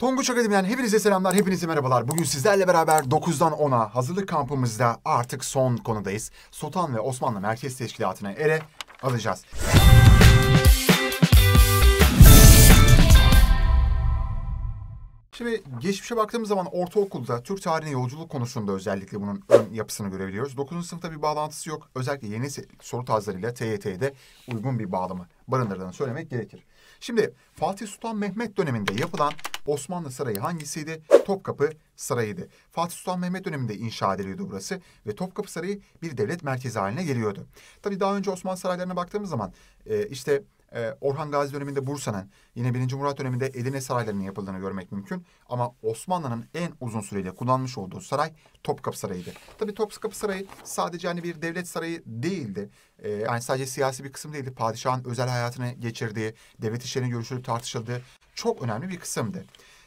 Tonguç Akademi'den hepinize selamlar, hepinize merhabalar. Bugün sizlerle beraber 9'dan 10'a hazırlık kampımızda artık son konudayız. Sultan ve Osmanlı Merkez Teşkilatı'na ele alacağız. Şimdi geçmişe baktığımız zaman ortaokulda Türk tarihine yolculuk konusunda özellikle bunun ön yapısını görebiliyoruz. 9. sınıfta bir bağlantısı yok. Özellikle yeni soru tarzlarıyla TYT'de uygun bir bağlamı barındırdığını söylemek gerekir. Şimdi Fatih Sultan Mehmet döneminde yapılan Osmanlı Sarayı hangisiydi? Topkapı Sarayı'ydı. Fatih Sultan Mehmet döneminde inşa ediliyordu burası ve Topkapı Sarayı bir devlet merkezi haline geliyordu. Tabii daha önce Osmanlı saraylarına baktığımız zaman e, işte e, Orhan Gazi döneminde Bursa'nın, yine 1. Murat döneminde Edirne saraylarının yapıldığını görmek mümkün. Ama Osmanlı'nın en uzun süreyle kullanmış olduğu saray Topkapı Sarayı'ydı. Tabii Topkapı Sarayı sadece hani bir devlet sarayı değildi. E, yani sadece siyasi bir kısım değildi. Padişahın özel hayatını geçirdiği, devlet işlerinin görüşülüp tartışıldığı çok önemli bir kısımdı.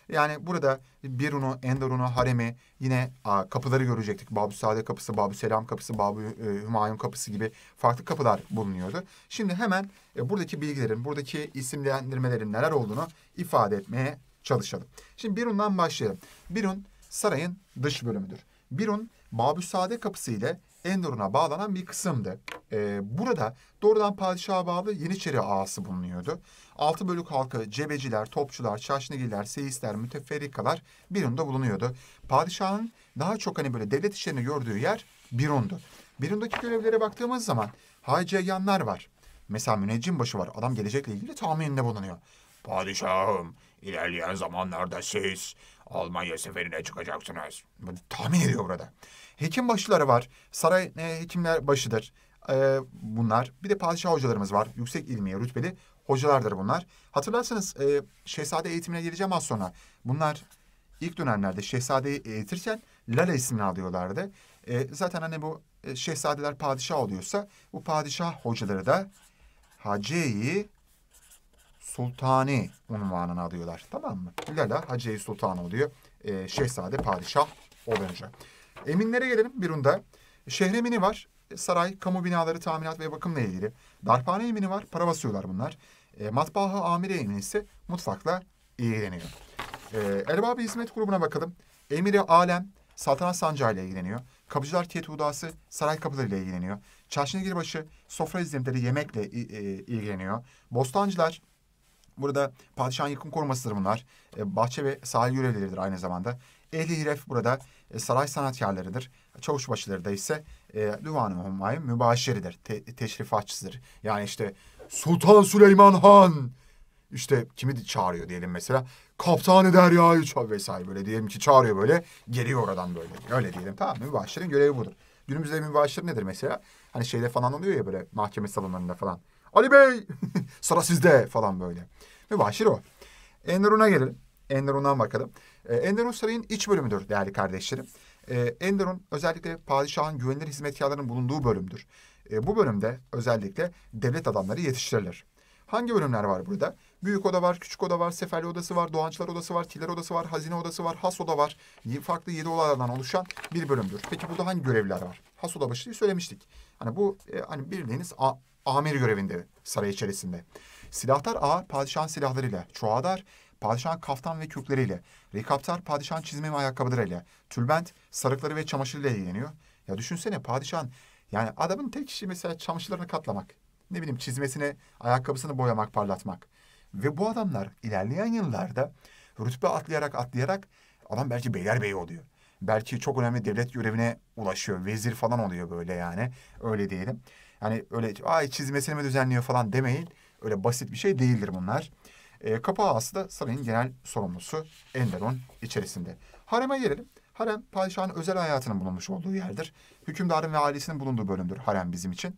Yani burada Birun'u, Enderun'u, Harem'i yine a, kapıları görecektik. Babü Sade kapısı, Babü Selam kapısı, Babü e, Hümayun kapısı gibi farklı kapılar bulunuyordu. Şimdi hemen e, buradaki bilgilerin, buradaki isimlendirmelerin neler olduğunu ifade etmeye çalışalım. Şimdi Birun'dan başlayalım. Birun sarayın dış bölümüdür. Birun Babü Sade kapısı ile Enderun'a bağlanan bir kısımdı. Ee, burada doğrudan padişaha bağlı Yeniçeri ağası bulunuyordu. Altı bölük halkı, cebeciler, topçular, çarşnigiller, seyisler, müteferrikalar Birun'da bulunuyordu. Padişahın daha çok hani böyle devlet işlerini gördüğü yer Birun'du. Birun'daki görevlere baktığımız zaman haceyanlar var. Mesela müneccimbaşı var. Adam gelecekle ilgili tahmininde bulunuyor. Padişahım, ilerleyen zamanlarda siz Almanya seferine çıkacaksınız. Tahmin ediyor burada. Hekim başları var. Saray e, hekimler başıdır. E, bunlar. Bir de padişah hocalarımız var. Yüksek ilmiye rütbeli hocalardır bunlar. Hatırlarsanız e, şehzade eğitimine geleceğim az sonra. Bunlar ilk dönemlerde şehzadeyi eğitirken Lale ismini alıyorlardı. E, zaten hani bu e, şehzadeler padişah oluyorsa bu padişah hocaları da Haceyi Sultani unvanını alıyorlar. Tamam mı? Lala Haceyi Sultan oluyor. E, şehzade padişah olunca. Eminlere gelelim Birun'da. Şehremini var. Saray, kamu binaları, tamirat ve bakımla ilgili. Darphane emini var. Para basıyorlar bunlar. E, matbaa amire emini ise mutfakla ilgileniyor. E, Erbab-ı Hizmet grubuna bakalım. Emiri Alem, saltanat sancağı ile ilgileniyor. Kapıcılar Ketudası, saray kapıları ile ilgileniyor. Çarşınegirbaşı, sofra hizmetleri yemekle e, ilgileniyor. Bostancılar, Burada padişahın yakın korumasıdır bunlar. E, bahçe ve sahil görevlileridir aynı zamanda. Ehli Hiref burada e, saray sanatkarlarıdır. Çavuşbaşıları da ise e, Divan-ı Humayun mübaşiridir. Te- teşrifatçısıdır. Yani işte Sultan Süleyman Han işte kimi çağırıyor diyelim mesela. Kaptanı Derya'yı çağır vesaire böyle diyelim ki çağırıyor böyle. Geliyor oradan böyle. Öyle diyelim tamam mı? Mübaşirin görevi budur. Günümüzde mübaşir nedir mesela? Hani şeyde falan oluyor ya böyle mahkeme salonlarında falan. Ali Bey sıra sizde falan böyle. Mübaşir o. Enderun'a gelelim. Enderun'dan bakalım. Ee, Enderun Sarayı'nın iç bölümüdür değerli kardeşlerim. Ee, Enderun özellikle padişahın güvenilir hizmetkarlarının bulunduğu bölümdür. Ee, bu bölümde özellikle devlet adamları yetiştirilir. Hangi bölümler var burada? Büyük oda var, küçük oda var, seferli odası var, doğancılar odası var, tiller odası var, hazine odası var, has oda var. Farklı yedi odalardan oluşan bir bölümdür. Peki burada hangi görevliler var? Has oda başlığı söylemiştik. Hani bu e, hani bildiğiniz amir görevinde saray içerisinde. Silahtar ağa padişahın silahlarıyla, çoğadar padişahın kaftan ve kürkleriyle, rikaptar padişahın çizme ve ayakkabılarıyla, tülbent sarıkları ve çamaşırıyla ilgileniyor. Ya düşünsene padişahın yani adamın tek işi mesela çamaşırlarını katlamak. Ne bileyim çizmesini, ayakkabısını boyamak, parlatmak. Ve bu adamlar ilerleyen yıllarda rütbe atlayarak atlayarak adam belki beylerbeyi oluyor. Belki çok önemli devlet görevine ulaşıyor. Vezir falan oluyor böyle yani. Öyle diyelim. Yani öyle ay çizmesini mi düzenliyor falan demeyin. Öyle basit bir şey değildir bunlar. E, kapı ağası da sarayın genel sorumlusu Enderun içerisinde. Harem'e gelelim. Harem padişahın özel hayatının bulunmuş olduğu yerdir. Hükümdarın ve ailesinin bulunduğu bölümdür harem bizim için.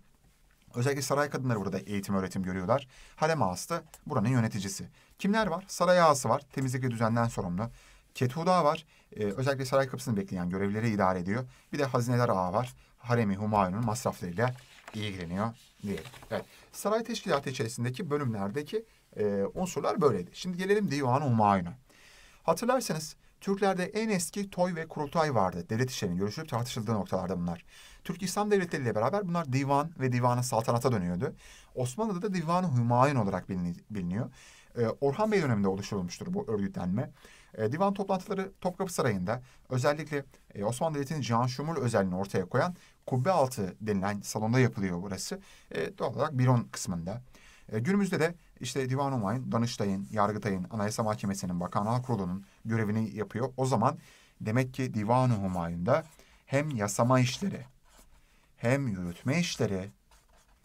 Özellikle saray kadınları burada eğitim öğretim görüyorlar. Harem ağası da buranın yöneticisi. Kimler var? Saray ağası var. Temizlik ve düzenden sorumlu. Kethuda var. Ee, özellikle saray kapısını bekleyen görevlileri idare ediyor. Bir de hazineler ağa var. Haremi Humayun'un masraflarıyla ilgileniyor diyelim. Evet. Saray teşkilatı içerisindeki bölümlerdeki e, unsurlar böyleydi. Şimdi gelelim Divan-ı Humayun'a. Hatırlarsanız Türklerde en eski toy ve kurultay vardı. Devlet işlerinin görüşülüp tartışıldığı noktalarda bunlar. Türk İslam devletleri ile beraber bunlar divan ve divanı saltanata dönüyordu. Osmanlı'da da Divan-ı Hümayun olarak biliniyor. Ee, Orhan Bey döneminde oluşturulmuştur bu örgütlenme. E, divan toplantıları Topkapı Sarayı'nda özellikle e, Osmanlı Devleti'nin Cihan Şumul özelliğini ortaya koyan kubbe altı denilen salonda yapılıyor burası. E, doğal olarak Biron kısmında. E, günümüzde de işte Divan Umay'ın, Danıştay'ın, Yargıtay'ın, Anayasa Mahkemesi'nin, Bakanlar Kurulu'nun görevini yapıyor. O zaman demek ki Divan-ı Humayun'da hem yasama işleri, hem yürütme işleri,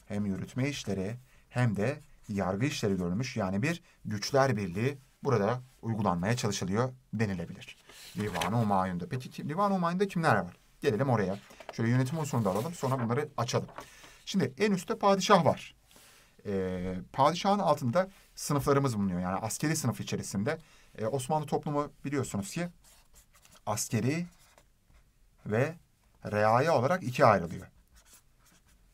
hem yürütme işleri, hem de yargı işleri görülmüş. Yani bir güçler birliği burada uygulanmaya çalışılıyor denilebilir. Divan-ı Humayun'da. Peki Divan-ı kimler var? Gelelim oraya. Şöyle yönetim unsurunu da alalım sonra bunları açalım. Şimdi en üstte padişah var. Ee, padişahın altında sınıflarımız bulunuyor. Yani askeri sınıf içerisinde. Ee, Osmanlı toplumu biliyorsunuz ki askeri ve reaya olarak ikiye ayrılıyor.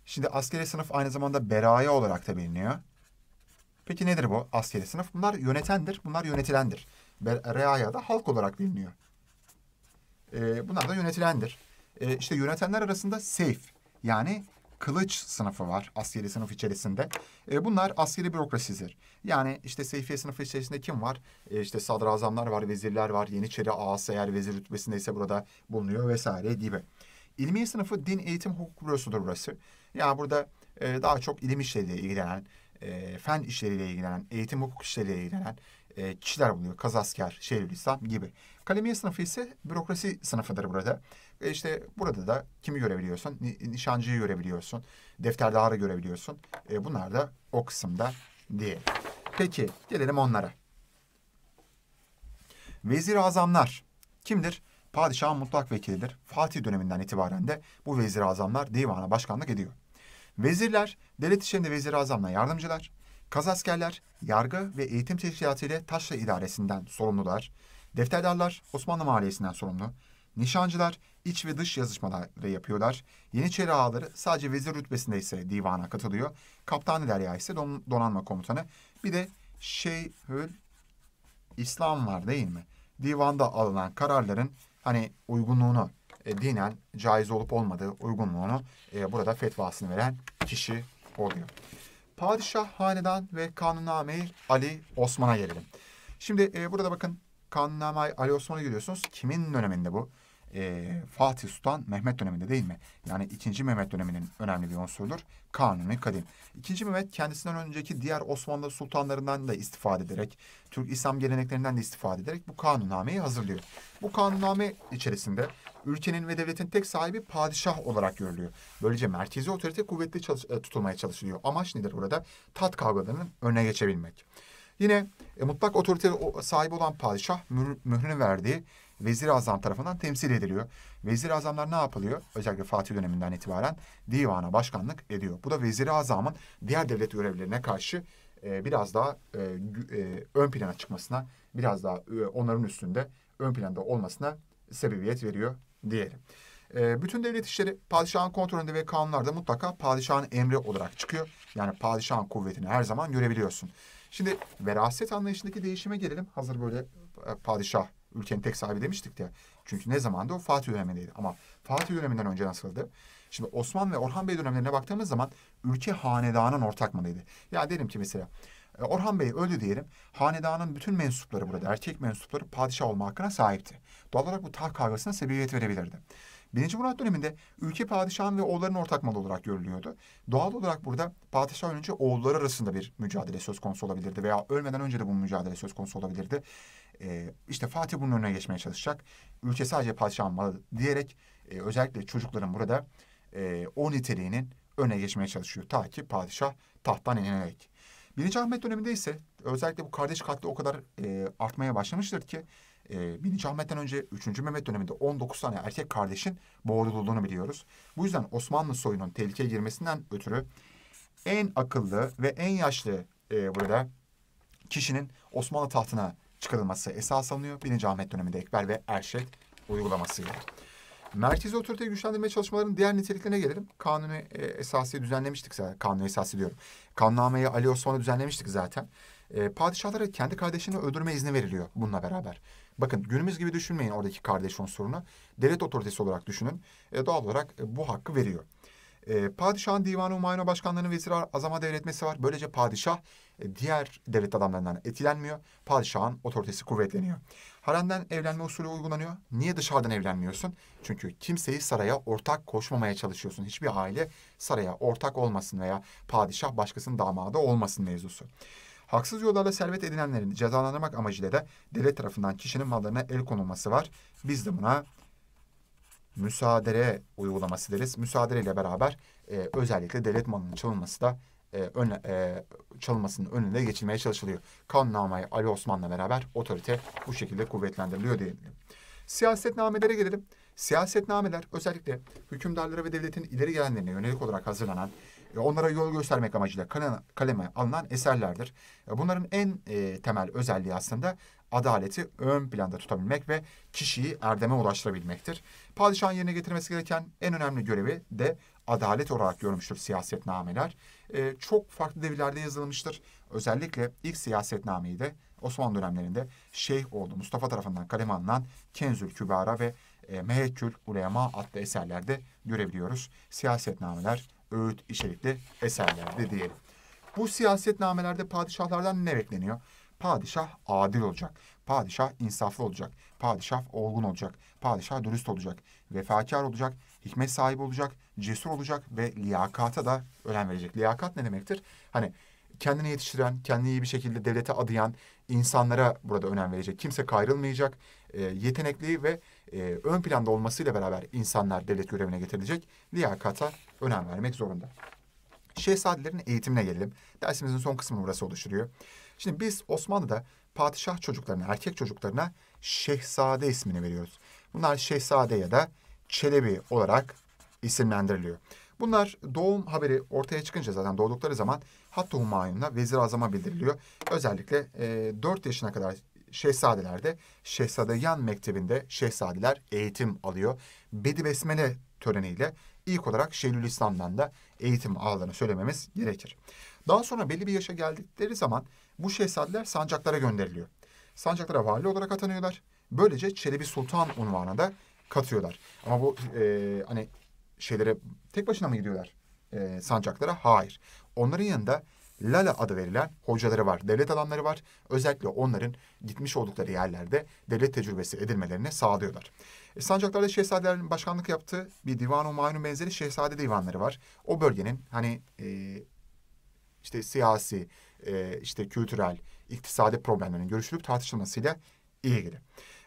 Şimdi askeri sınıf aynı zamanda beraya olarak da biliniyor. Peki nedir bu askeri sınıf? Bunlar yönetendir, bunlar yönetilendir. Reaya da halk olarak biliniyor. Ee, bunlar da yönetilendir. Ee, işte yönetenler arasında seyf yani kılıç sınıfı var askeri sınıf içerisinde. E, bunlar askeri bürokrasidir. Yani işte seyfiye sınıfı içerisinde kim var? E, işte sadrazamlar var, vezirler var. Yeniçeri ağası eğer vezir rütbesindeyse burada bulunuyor vesaire gibi. İlmi sınıfı din eğitim hukuk bürosudur burası. Yani burada e, daha çok ilim işleriyle ilgilenen, e, fen işleriyle ilgilenen, eğitim hukuk işleriyle ilgilenen e, kişiler bulunuyor. Kazasker, Şeyhülislam gibi. Kalemiye sınıfı ise bürokrasi sınıfıdır burada. E işte burada da kimi görebiliyorsun? Nişancıyı görebiliyorsun. Defterdarı görebiliyorsun. E bunlar da o kısımda değil. Peki gelelim onlara. Vezir azamlar kimdir? Padişahın mutlak vekilidir. Fatih döneminden itibaren de bu vezir azamlar divana başkanlık ediyor. Vezirler devlet işlerinde vezir azamla yardımcılar. Kazaskerler yargı ve eğitim teşkilatı ile taşra idaresinden sorumlular. Defterdarlar Osmanlı maliyesinden sorumlu. Nişancılar iç ve dış yazışmaları yapıyorlar. Yeniçeri ağaları sadece vezir rütbesinde ise divana katılıyor. Kaptanı Derya ise don, donanma komutanı. Bir de Şeyhül İslam var değil mi? Divanda alınan kararların hani uygunluğunu e, dinen caiz olup olmadığı uygunluğunu e, burada fetvasını veren kişi oluyor. Padişah, hanedan ve kanunname Ali Osman'a gelelim. Şimdi e, burada bakın kanunname Ali Osman'ı görüyorsunuz. Kimin döneminde bu? e, Fatih Sultan Mehmet döneminde değil mi? Yani ikinci Mehmet döneminin önemli bir unsurudur. Kanuni Kadim. İkinci Mehmet kendisinden önceki diğer Osmanlı sultanlarından da istifade ederek, Türk İslam geleneklerinden de istifade ederek bu kanunnameyi hazırlıyor. Bu kanunname içerisinde ülkenin ve devletin tek sahibi padişah olarak görülüyor. Böylece merkezi otorite kuvvetli çalış e, tutulmaya çalışılıyor. Amaç nedir burada? Tat kavgalarının önüne geçebilmek. Yine e, mutlak otorite sahibi olan padişah mührünü verdiği Vezir-i Azam tarafından temsil ediliyor. Vezir-i Azamlar ne yapılıyor? Özellikle Fatih döneminden itibaren divana başkanlık ediyor. Bu da Vezir-i Azam'ın diğer devlet görevlilerine karşı e, biraz daha e, e, ön plana çıkmasına, biraz daha e, onların üstünde ön planda olmasına sebebiyet veriyor diyelim. E, bütün devlet işleri padişahın kontrolünde ve kanunlarda mutlaka padişahın emri olarak çıkıyor. Yani padişahın kuvvetini her zaman görebiliyorsun. Şimdi veraset anlayışındaki değişime gelelim. Hazır böyle e, padişah ülkenin tek sahibi demiştik ya. Çünkü ne zamandı o Fatih dönemindeydi. Ama Fatih döneminden önce nasıldı? Şimdi Osman ve Orhan Bey dönemlerine baktığımız zaman ülke hanedanın ortak malıydı. Ya dedim ki mesela Orhan Bey öldü diyelim. Hanedanın bütün mensupları burada, erkek mensupları padişah olma hakkına sahipti. Doğal olarak bu taht kavgasına sebebiyet verebilirdi. Birinci Murat döneminde ülke padişahın ve oğulların ortak malı olarak görülüyordu. Doğal olarak burada padişah önce oğulları arasında bir mücadele söz konusu olabilirdi veya ölmeden önce de bu mücadele söz konusu olabilirdi. Ee, işte Fatih bunun önüne geçmeye çalışacak. Ülke sadece padişahın malı diyerek e, özellikle çocukların burada e, o niteliğinin öne geçmeye çalışıyor. Ta ki padişah tahttan inerek. Birinci Ahmet döneminde ise özellikle bu kardeş katli o kadar e, artmaya başlamıştır ki e, 1. Ahmet'ten önce 3. Mehmet döneminde 19 tane erkek kardeşin boğulduğunu biliyoruz. Bu yüzden Osmanlı soyunun tehlikeye girmesinden ötürü en akıllı ve en yaşlı e, burada kişinin Osmanlı tahtına çıkarılması esas alınıyor. 1. Ahmet döneminde Ekber ve Erşek uygulamasıyla. Merkezi otoriteyi güçlendirme çalışmalarının diğer niteliklerine gelelim. Kanuni e, esası düzenlemiştik zaten. Kanuni esası diyorum. Kanunnameyi Ali Osman'ı düzenlemiştik zaten. E, padişahlara kendi kardeşini öldürme izni veriliyor bununla beraber. Bakın günümüz gibi düşünmeyin oradaki kardeş unsurunu. Devlet otoritesi olarak düşünün. E, doğal olarak e, bu hakkı veriyor. E, padişahın divanı umayuna başkanlığını vezir azama devretmesi var. Böylece padişah e, diğer devlet adamlarından etkilenmiyor. Padişahın otoritesi kuvvetleniyor. Haremden evlenme usulü uygulanıyor. Niye dışarıdan evlenmiyorsun? Çünkü kimseyi saraya ortak koşmamaya çalışıyorsun. Hiçbir aile saraya ortak olmasın veya padişah başkasının damadı olmasın mevzusu. Haksız yollarla servet edinenlerin cezalandırmak amacıyla da devlet tarafından kişinin mallarına el konulması var. Biz de buna müsaadere uygulaması deriz. Müsaadere ile beraber e, özellikle devlet malının çalınması da e, ön, e, çalınmasının önünde geçilmeye çalışılıyor. Kanunname Ali Osman'la beraber otorite bu şekilde kuvvetlendiriliyor diyelim. Siyasetnamelere gelelim. Siyasetnameler özellikle hükümdarlara ve devletin ileri gelenlerine yönelik olarak hazırlanan, onlara yol göstermek amacıyla kaleme, alınan eserlerdir. E, bunların en e, temel özelliği aslında adaleti ön planda tutabilmek ve kişiyi erdeme ulaştırabilmektir. Padişahın yerine getirmesi gereken en önemli görevi de adalet olarak görmüştür siyasetnameler. E, çok farklı devirlerde yazılmıştır. Özellikle ilk siyasetnameyi de Osmanlı dönemlerinde Şeyh oldu Mustafa tarafından kaleme alınan Kenzül Kübara ve e, Mehekkül Ulema adlı eserlerde görebiliyoruz. Siyasetnameler öğüt içerikli eserlerdi diyelim. Bu siyasetnamelerde padişahlardan ne bekleniyor? Padişah adil olacak. Padişah insaflı olacak. Padişah olgun olacak. Padişah dürüst olacak. Vefakar olacak. Hikmet sahibi olacak. Cesur olacak ve liyakata da önem verecek. Liyakat ne demektir? Hani kendini yetiştiren, kendini iyi bir şekilde devlete adayan insanlara burada önem verecek. Kimse kayrılmayacak. E, yetenekli ve e, ön planda olmasıyla beraber insanlar devlet görevine getirilecek. Liyakata önem vermek zorunda. Şehzadelerin eğitimine gelelim. Dersimizin son kısmını burası oluşturuyor. Şimdi biz Osmanlı'da padişah çocuklarına, erkek çocuklarına şehzade ismini veriyoruz. Bunlar şehzade ya da çelebi olarak isimlendiriliyor. Bunlar doğum haberi ortaya çıkınca zaten doğdukları zaman hatta humayunla vezir azama bildiriliyor. Özellikle e, 4 yaşına kadar şehzadelerde Şehzadeyan Mektebi'nde şehzadeler eğitim alıyor. Bedi Besmele töreniyle ilk olarak Şeyhülislam'dan da eğitim aldığını söylememiz gerekir. Daha sonra belli bir yaşa geldikleri zaman bu şehzadeler sancaklara gönderiliyor. Sancaklara vali olarak atanıyorlar. Böylece Çelebi Sultan unvanına da katıyorlar. Ama bu e, hani şeylere tek başına mı gidiyorlar e, sancaklara? Hayır. Onların yanında Lala adı verilen hocaları var, devlet adamları var. Özellikle onların gitmiş oldukları yerlerde devlet tecrübesi edilmelerini sağlıyorlar. E, sancaklarda şehzadelerin başkanlık yaptığı bir divan-ı maynu benzeri şehzade divanları var. O bölgenin hani e, işte siyasi, e, işte kültürel, iktisadi problemlerin görüşülüp tartışılmasıyla ilgili.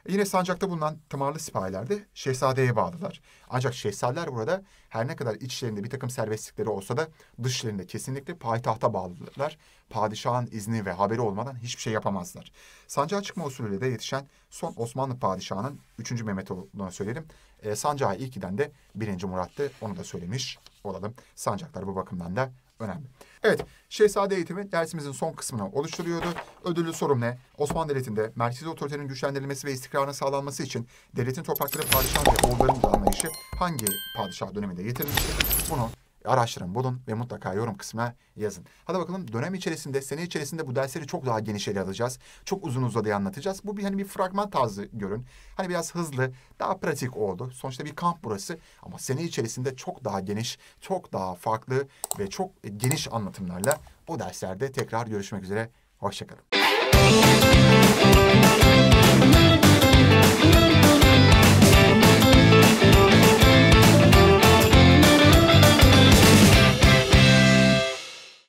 Yine sancakta bulunan tımarlı sipahiler de şehzadeye bağlılar. Ancak şehzadeler burada her ne kadar içlerinde bir takım serbestlikleri olsa da dışlarında kesinlikle payitahta bağlıdırlar. Padişahın izni ve haberi olmadan hiçbir şey yapamazlar. Sancağa çıkma usulüyle de yetişen son Osmanlı padişahının 3. Mehmet olduğunu söyledim. E, sancağa ilk giden de 1. Murat'tı. Onu da söylemiş olalım. Sancaklar bu bakımdan da önemli. Evet, Şehzade eğitimi dersimizin son kısmını oluşturuyordu. Ödüllü sorum ne? Osmanlı Devleti'nde merkezi otoritenin güçlendirilmesi ve istikrarının sağlanması için devletin toprakları padişah ve oğulların anlayışı hangi padişah döneminde getirilmiştir? Bunu araştırın, bulun ve mutlaka yorum kısmına yazın. Hadi bakalım dönem içerisinde, sene içerisinde bu dersleri çok daha geniş ele alacağız. Çok uzun uzadıya anlatacağız. Bu bir hani bir fragman tarzı görün. Hani biraz hızlı, daha pratik oldu. Sonuçta bir kamp burası ama sene içerisinde çok daha geniş, çok daha farklı ve çok geniş anlatımlarla o derslerde tekrar görüşmek üzere. Hoşçakalın.